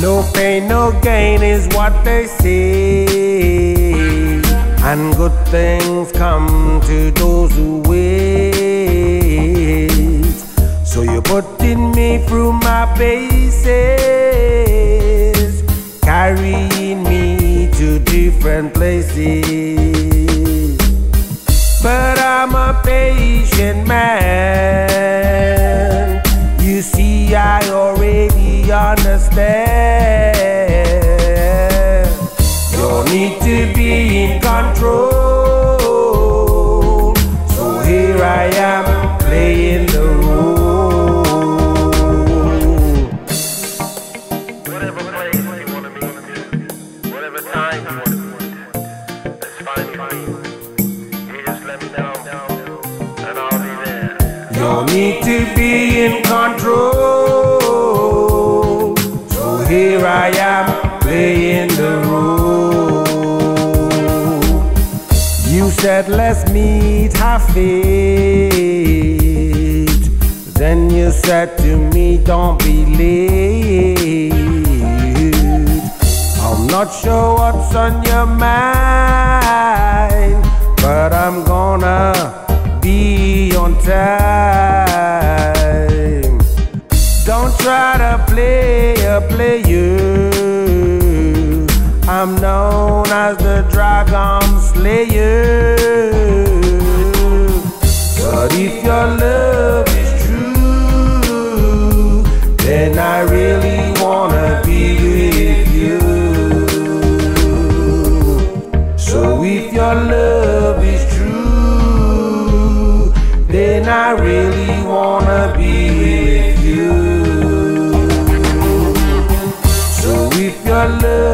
no pain, no gain is what they say. And good things come to those who wait. So you're putting me through my paces, carrying me to different places. But I'm a patient man. You see, I already understand. You need to be in control. So here I am playing the role. Whatever place you want to meet, whatever time you want to meet, it's fine with me. You just let me know, and I'll be there. You need to be in control. Here I am playing the role. You said let's meet half-eight. Then you said to me, don't be late. I'm not sure what's on your mind, but I'm gonna be on time. Don't try to play a player. I'm known as the Dragon Slayer. But if your love is true, then I really wanna be with you. So if your love is true, then I really wanna be your love